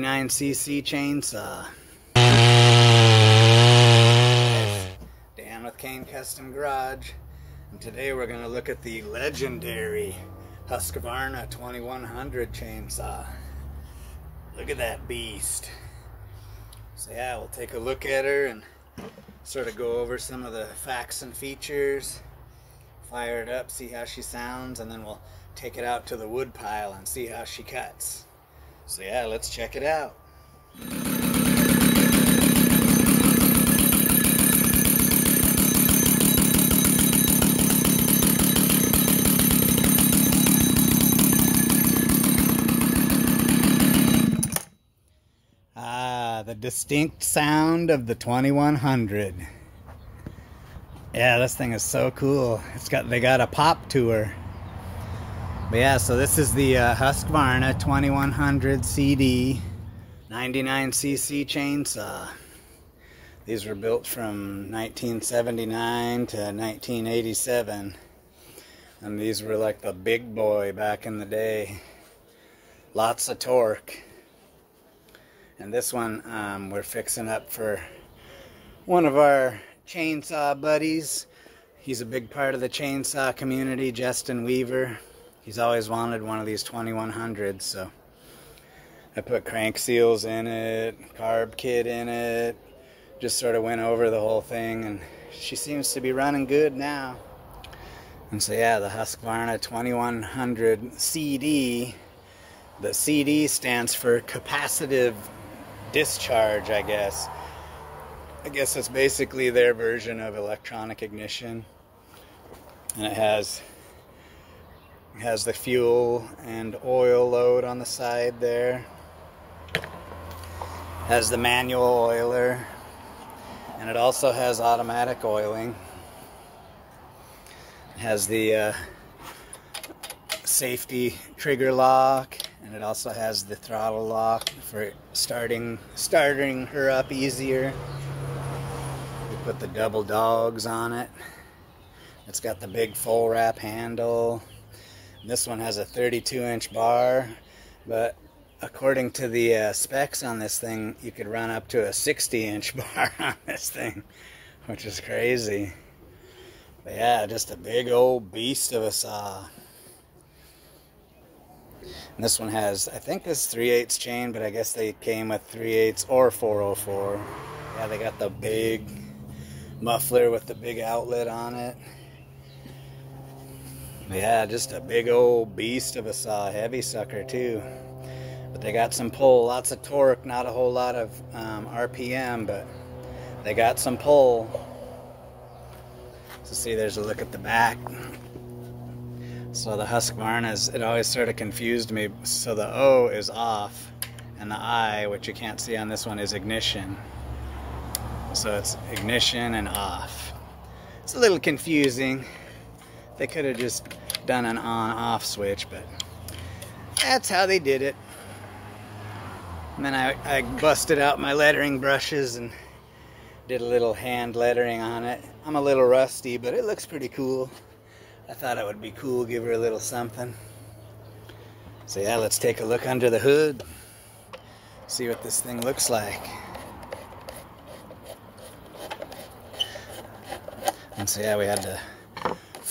99cc chainsaw. Dan with Kain Kustom Garage. And today we're going to look at the legendary Husqvarna 2100 chainsaw. Look at that beast. So yeah, we'll take a look at her and sort of go over some of the facts and features. Fire it up, see how she sounds, and then we'll take it out to the wood pile and see how she cuts. So yeah, let's check it out. Ah, the distinct sound of the 2100. Yeah, this thing is so cool. It's got they got a pop to her. But yeah, so this is the uh, Husqvarna 2100 CD 99cc chainsaw. These were built from 1979 to 1987. And these were like the big boy back in the day. Lots of torque. And this one um, we're fixing up for one of our chainsaw buddies. He's a big part of the chainsaw community, Justin Weaver he's always wanted one of these 2100s so I put crank seals in it carb kit in it just sort of went over the whole thing and she seems to be running good now. And so yeah the Husqvarna 2100 CD the CD stands for capacitive discharge I guess. I guess it's basically their version of electronic ignition and it has has the fuel and oil load on the side there. It Has the manual oiler. And it also has automatic oiling. It has the uh, safety trigger lock and it also has the throttle lock for starting starting her up easier. We put the double dogs on it. It's got the big full wrap handle. This one has a 32 inch bar, but according to the uh, specs on this thing, you could run up to a 60 inch bar on this thing, which is crazy. But yeah, just a big old beast of a saw. And this one has, I think this 3 8 chain, but I guess they came with 3 8 or 404. Yeah, they got the big muffler with the big outlet on it. Yeah, just a big old beast of a saw, heavy sucker too. But they got some pull, lots of torque, not a whole lot of um, RPM, but they got some pull. So see, there's a look at the back. So the Husqvarna's, it always sort of confused me. So the O is off, and the I, which you can't see on this one, is ignition. So it's ignition and off. It's a little confusing. They could have just done an on-off switch, but that's how they did it. And then I, I busted out my lettering brushes and did a little hand lettering on it. I'm a little rusty, but it looks pretty cool. I thought it would be cool, give her a little something. So yeah, let's take a look under the hood. See what this thing looks like. And so yeah, we had to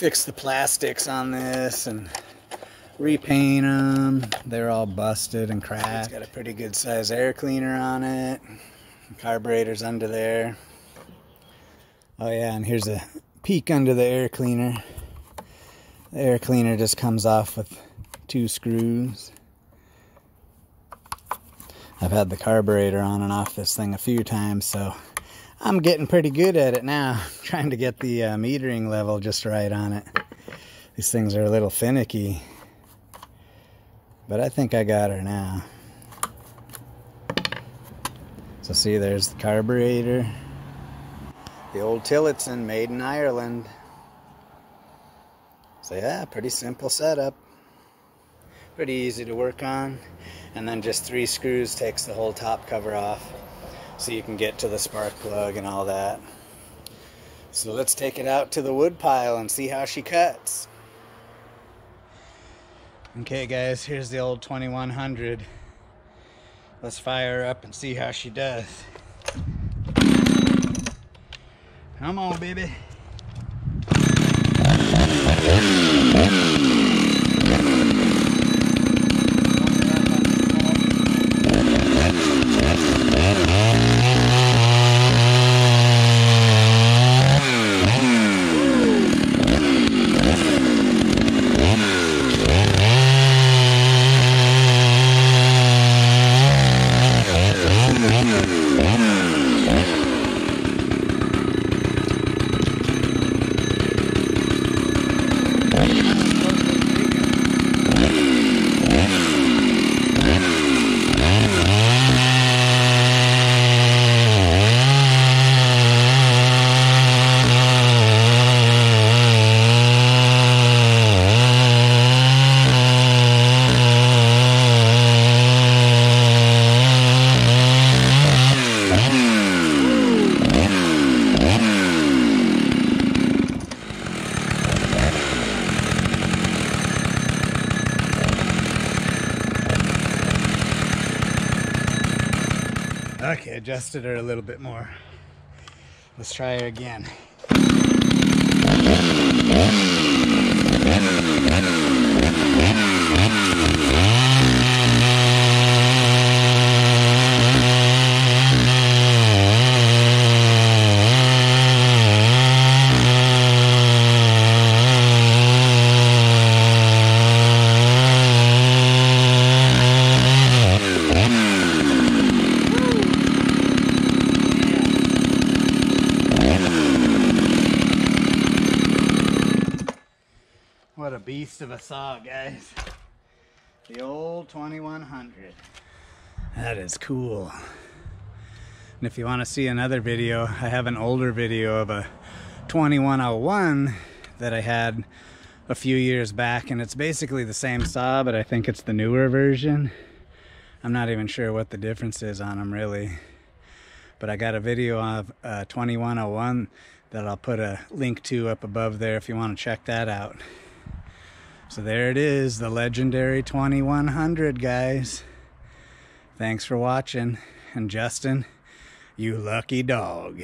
fix the plastics on this and repaint them. They're all busted and cracked. It's got a pretty good size air cleaner on it. Carburetor's under there. Oh yeah, and here's a peek under the air cleaner. The air cleaner just comes off with two screws. I've had the carburetor on and off this thing a few times, so I'm getting pretty good at it now, trying to get the uh, metering level just right on it. These things are a little finicky, but I think I got her now. So see, there's the carburetor. The old Tillotson, made in Ireland. So yeah, pretty simple setup. Pretty easy to work on. And then just three screws takes the whole top cover off so you can get to the spark plug and all that. So let's take it out to the wood pile and see how she cuts. Okay guys, here's the old 2100. Let's fire her up and see how she does. Come on, baby. Adjusted her a little bit more. Let's try her again. What a beast of a saw, guys. The old 2100. That is cool. And if you want to see another video, I have an older video of a 2101 that I had a few years back and it's basically the same saw but I think it's the newer version. I'm not even sure what the difference is on them really. But I got a video of uh, 2101 that I'll put a link to up above there if you want to check that out. So there it is, the legendary 2100, guys. Thanks for watching. And Justin, you lucky dog.